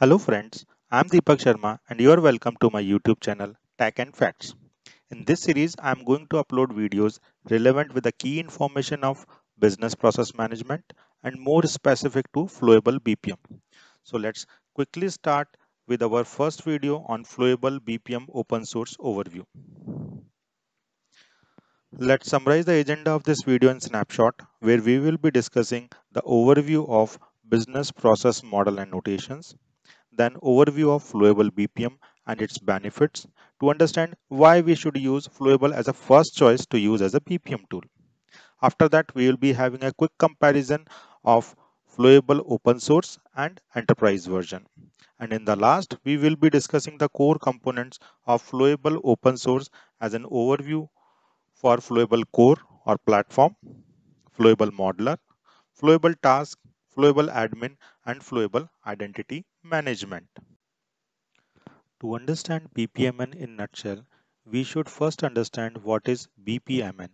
Hello friends, I'm Deepak Sharma and you are welcome to my YouTube channel Tech and Facts. In this series, I'm going to upload videos relevant with the key information of business process management and more specific to Flowable BPM. So let's quickly start with our first video on Flowable BPM open source overview. Let's summarize the agenda of this video in snapshot where we will be discussing the overview of business process model and notations, then overview of Flowable BPM and its benefits to understand why we should use Flowable as a first choice to use as a BPM tool. After that, we will be having a quick comparison of Flowable open source and enterprise version. And in the last, we will be discussing the core components of Flowable open source as an overview for Flowable core or platform, Flowable modeler, Flowable task, Flowable admin, and Flowable identity management. To understand BPMN in nutshell, we should first understand what is BPMN.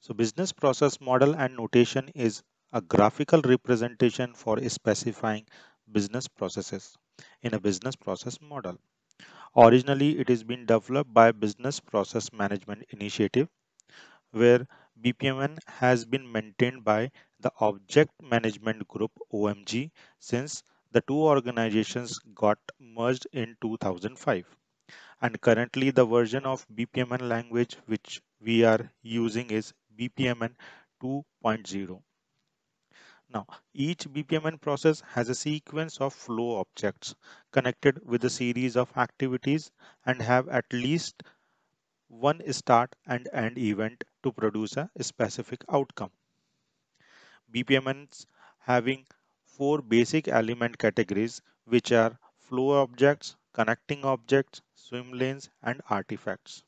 So business process model and notation is a graphical representation for specifying business processes in a business process model. Originally, it is been developed by Business Process Management Initiative, where BPMN has been maintained by the Object Management Group OMG since the two organizations got merged in 2005 and currently the version of BPMN language which we are using is BPMN 2.0. Now, each BPMN process has a sequence of flow objects connected with a series of activities and have at least one start and end event to produce a specific outcome. BPMNs having four basic element categories which are flow objects, connecting objects, swim lanes and artifacts.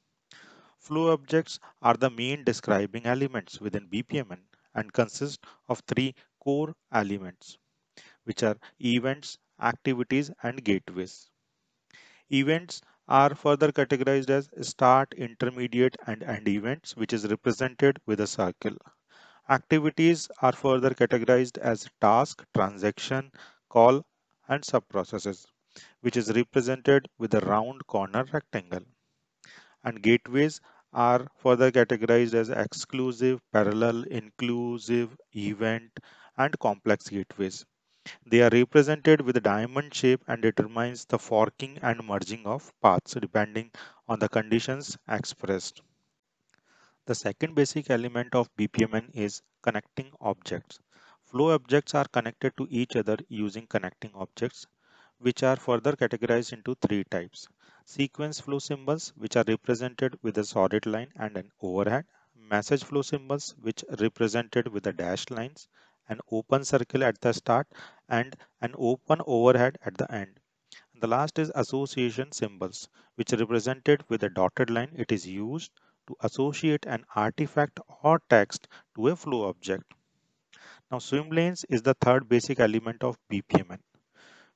Flow objects are the main describing elements within BPMN and consist of three core elements which are events, activities and gateways. Events are further categorized as start, intermediate and end events which is represented with a circle. Activities are further categorized as task, transaction, call, and subprocesses, which is represented with a round corner rectangle. And gateways are further categorized as exclusive, parallel, inclusive, event, and complex gateways. They are represented with a diamond shape and determines the forking and merging of paths depending on the conditions expressed. The second basic element of BPMN is connecting objects. Flow objects are connected to each other using connecting objects, which are further categorized into three types. Sequence flow symbols, which are represented with a solid line and an arrowhead. Message flow symbols, which represented with the dashed lines, an open circle at the start, and an open arrowhead at the end. The last is association symbols, which are represented with a dotted line. It is used to associate an artifact or text to a flow object. Now swim lanes is the third basic element of BPMN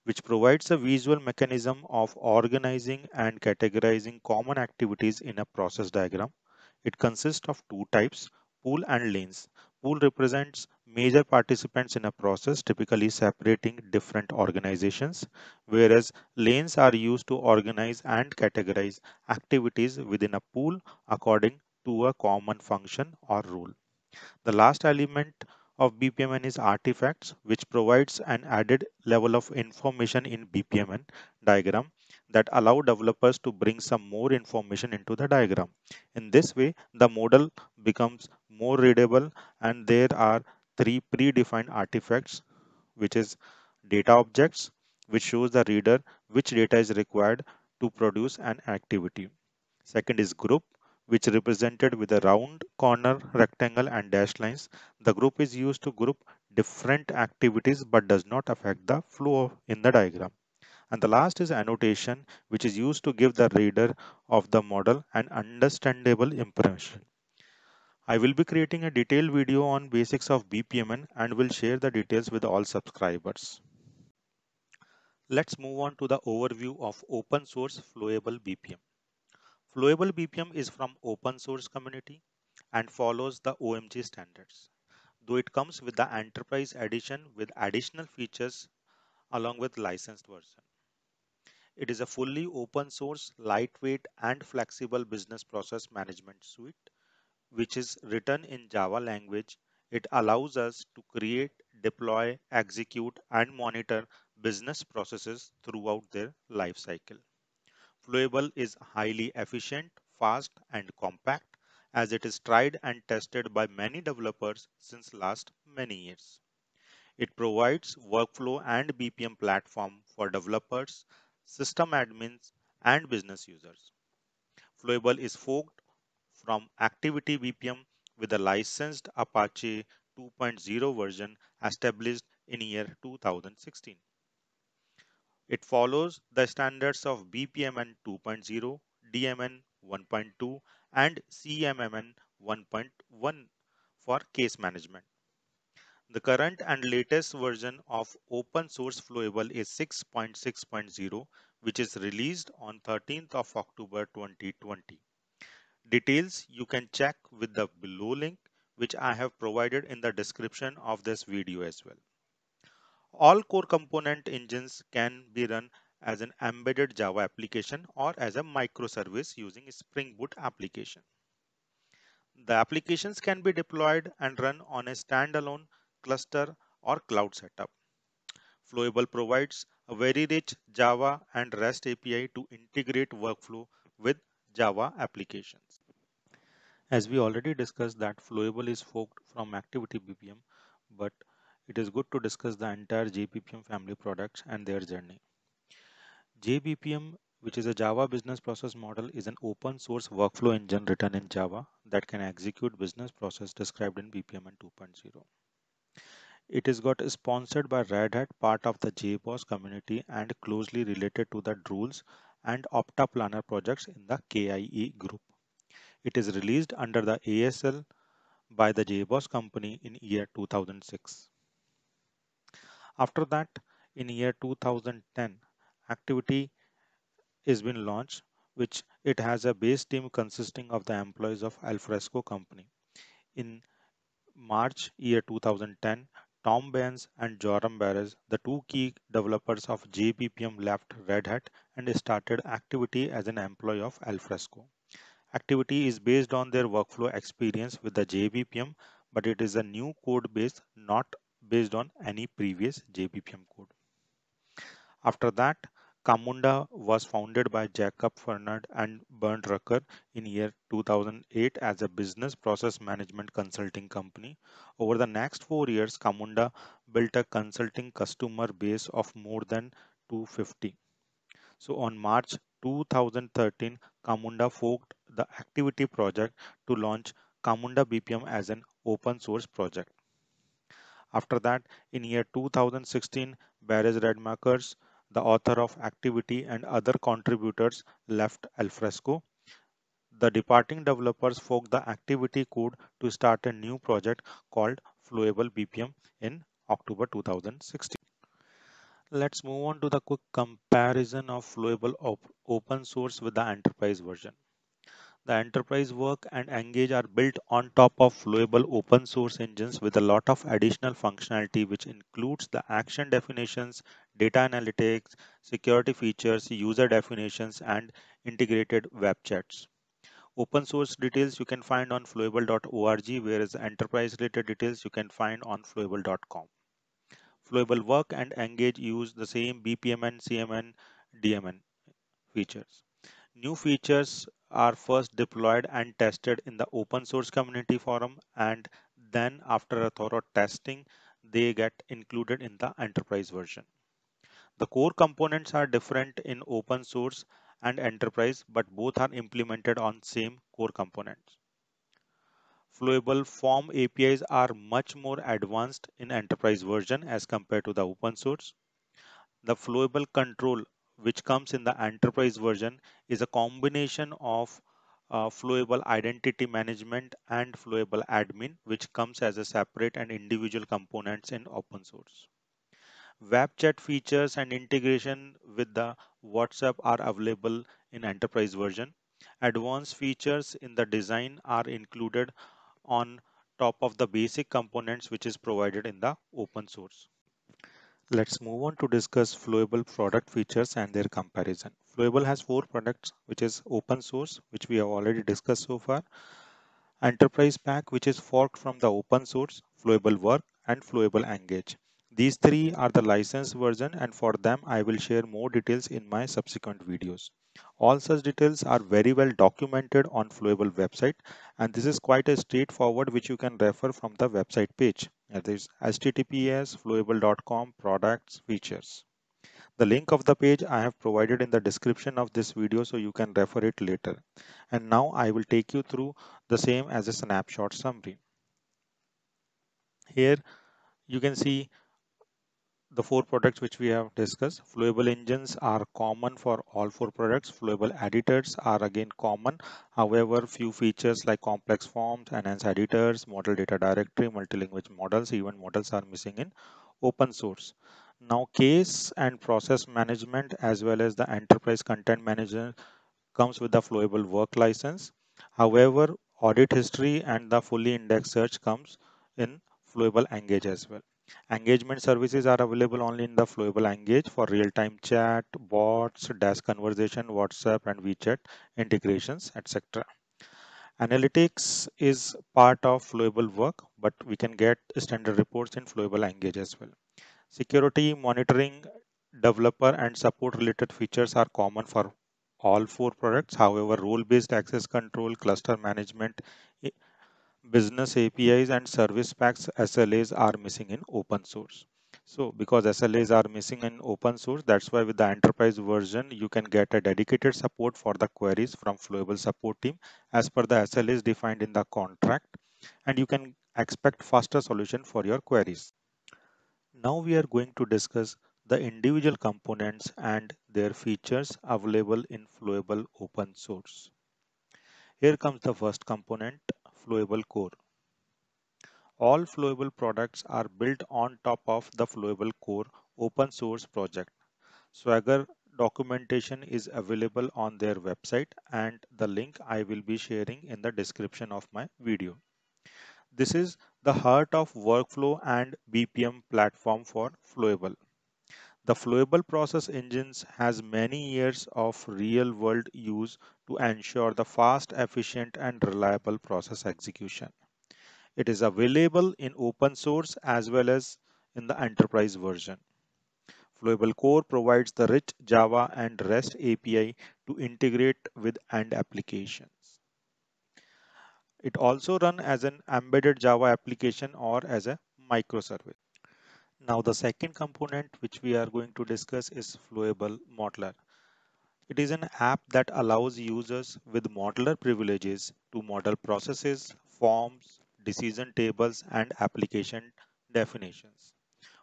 which provides a visual mechanism of organizing and categorizing common activities in a process diagram. It consists of two types, pool and lanes. Pool represents major participants in a process, typically separating different organizations, whereas lanes are used to organize and categorize activities within a pool according to a common function or rule. The last element of BPMN is artifacts, which provides an added level of information in BPMN diagram that allow developers to bring some more information into the diagram. In this way, the model becomes more readable and there are three predefined artifacts which is data objects which shows the reader which data is required to produce an activity. Second is group which represented with a round corner rectangle and dashed lines. The group is used to group different activities but does not affect the flow in the diagram. And the last is annotation which is used to give the reader of the model an understandable impression. I will be creating a detailed video on basics of BPMN and will share the details with all subscribers. Let's move on to the overview of open source flowable BPM. Flowable BPM is from open source community and follows the OMG standards, though it comes with the enterprise edition with additional features along with licensed version. It is a fully open source, lightweight, and flexible business process management suite, which is written in Java language. It allows us to create, deploy, execute, and monitor business processes throughout their life cycle. Flowable is highly efficient, fast, and compact as it is tried and tested by many developers since last many years. It provides workflow and BPM platform for developers, system admins, and business users. Flowable is forked from Activiti BPM with a licensed Apache 2.0 version established in year 2016. It follows the standards of BPMN 2.0, DMN 1.2 and CMMN 1.1 for case management. The current and latest version of open source Flowable is 6.6.0 which is released on 13th of October 2020. Details you can check with the below link which I have provided in the description of this video as well. All core component engines can be run as an embedded Java application or as a microservice using Spring Boot application. The applications can be deployed and run on a standalone cluster or cloud setup. Flowable provides a very rich Java and REST API to integrate workflow with Java applications. As we already discussed that Flowable is forked from Activiti BPM, but it is good to discuss the entire JBPM family products and their journey. JBPM, which is a Java business process model, is an open source workflow engine written in Java that can execute business process described in BPMN 2.0. It is got sponsored by Red Hat, part of the JBoss community and closely related to the Drools and OptaPlanner projects in the KIE group. It is released under the ASL by the JBoss company in year 2006. After that, in year 2010, Activiti is been launched, which it has a base team consisting of the employees of Alfresco company. In March year 2010, Tom Baeyens and Joram Barrez, the two key developers of JBPM left Red Hat and started Activiti as an employee of Alfresco. Activiti is based on their workflow experience with the JBPM, but it is a new code base not based on any previous JBPM code. After that, Camunda was founded by Jakob Freund and Bernd Rucker in year 2008 as a business process management consulting company. Over the next four years, Camunda built a consulting customer base of more than 250. So on March 2013, Camunda forked the Activiti project to launch Camunda BPM as an open source project. After that, in year 2016, Barry Rademakers the author of Activiti and other contributors left Alfresco. The departing developers forked the Activiti code to start a new project called Flowable BPM in October 2016. Let's move on to the quick comparison of Flowable op open source with the enterprise version. The enterprise work and engage are built on top of flowable open source engines with a lot of additional functionality which includes the action definitions, data analytics, security features, user definitions and integrated web chats. Open source details you can find on flowable.org whereas enterprise related details you can find on flowable.com. Flowable work and engage use the same BPMN, CMN, DMN features. New features are first deployed and tested in the open source community forum and then after a thorough testing they get included in the enterprise version. The core components are different in open source and enterprise but both are implemented on same core components. Flowable form APIs are much more advanced in enterprise version as compared to the open source. The flowable control which comes in the enterprise version is a combination of uh, flowable identity management and flowable admin which comes as a separate and individual components in open source web chat features and integration with the whatsapp are available in enterprise version advanced features in the design are included on top of the basic components which is provided in the open source Let's move on to discuss Flowable product features and their comparison. Flowable has four products, which is open source, which we have already discussed so far, Enterprise Pack, which is forked from the open source, Flowable Work, and Flowable Engage. These three are the licensed version and for them I will share more details in my subsequent videos. All such details are very well documented on Flowable website and this is quite a straightforward which you can refer from the website page. That is https flowable.com products features. The link of the page I have provided in the description of this video so you can refer it later. And now I will take you through the same as a snapshot summary. Here you can see the four products which we have discussed. Flowable engines are common for all four products. Flowable editors are again common. However, few features like complex forms, enhanced editors, model data directory, multilanguage models, even models are missing in open source. Now case and process management as well as the enterprise content manager comes with the flowable work license. However, audit history and the fully indexed search comes in flowable engage as well. Engagement services are available only in the Flowable Engage for real-time chat, bots, dash conversation, WhatsApp and WeChat integrations, etc. Analytics is part of Flowable work, but we can get standard reports in Flowable Engage as well. Security, monitoring, developer and support related features are common for all four products. However, role-based access control, cluster management, business APIs and service packs SLAs are missing in open source. So because SLAs are missing in open source, that's why with the enterprise version, you can get a dedicated support for the queries from Flowable support team as per the SLAs defined in the contract and you can expect faster solution for your queries. Now we are going to discuss the individual components and their features available in Flowable open source. Here comes the first component, Flowable Core. All Flowable products are built on top of the Flowable Core open source project. Swagger documentation is available on their website and the link I will be sharing in the description of my video. This is the heart of workflow and BPM platform for Flowable. The Flowable process engines has many years of real world use to ensure the fast, efficient and reliable process execution. It is available in open source as well as in the enterprise version. Flowable Core provides the rich Java and REST API to integrate with end applications. It also runs as an embedded Java application or as a microservice. Now the second component which we are going to discuss is Flowable Modeler. It is an app that allows users with modeler privileges to model processes, forms, decision tables, and application definitions.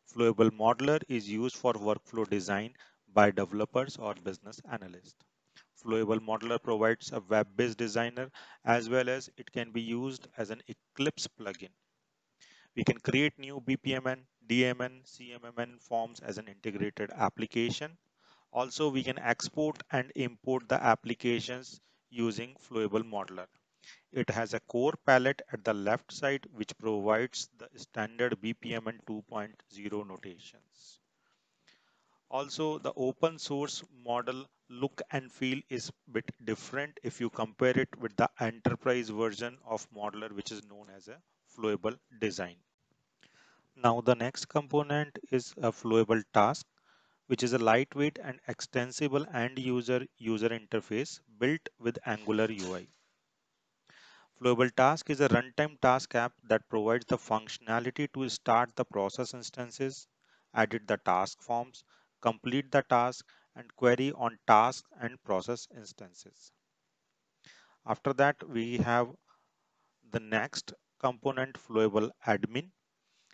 Flowable Modeler is used for workflow design by developers or business analysts. Flowable Modeler provides a web-based designer as well as it can be used as an Eclipse plugin. We can create new BPMN, DMN, CMMN forms as an integrated application. Also, we can export and import the applications using Flowable Modeler. It has a core palette at the left side which provides the standard BPMN 2.0 notations. Also, the open source model look and feel is a bit different if you compare it with the enterprise version of Modeler which is known as a flowable design. Now the next component is a flowable task which is a lightweight and extensible end user user interface built with Angular UI. Flowable Task is a runtime task app that provides the functionality to start the process instances, edit the task forms, complete the task, and query on task and process instances. After that, we have the next component flowable admin,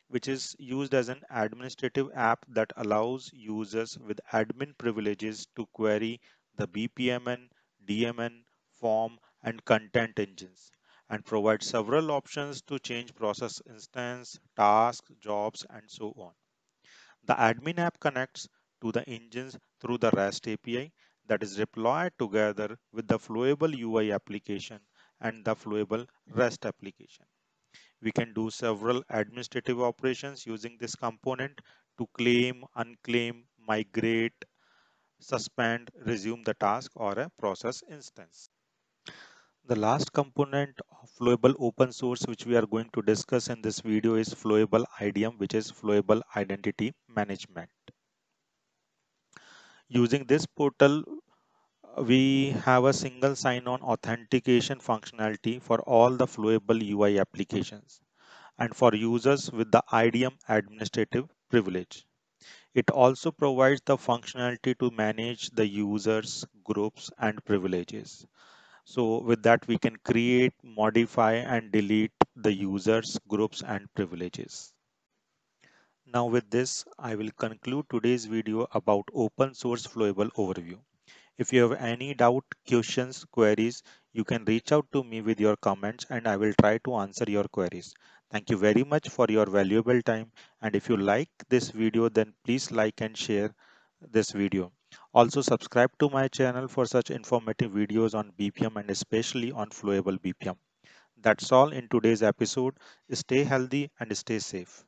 which is used as an administrative app that allows users with admin privileges to query the BPMN, DMN, form, and content engines and provide several options to change process instance, tasks, jobs, and so on. The admin app connects to the engines through the REST API that is deployed together with the Flowable UI application and the Flowable REST application. We can do several administrative operations using this component to claim, unclaim, migrate, suspend, resume the task or a process instance. The last component of Flowable open source which we are going to discuss in this video is Flowable IDM which is Flowable Identity Management. Using this portal we have a single sign-on authentication functionality for all the Flowable UI applications and for users with the IDM administrative privilege. It also provides the functionality to manage the users, groups, and privileges. So with that, we can create, modify, and delete the users, groups, and privileges. Now with this, I will conclude today's video about open source flowable overview. If you have any doubt, questions, queries, you can reach out to me with your comments and I will try to answer your queries. Thank you very much for your valuable time. And if you like this video, then please like and share this video. Also subscribe to my channel for such informative videos on BPM and especially on Flowable BPM. That's all in today's episode. Stay healthy and stay safe.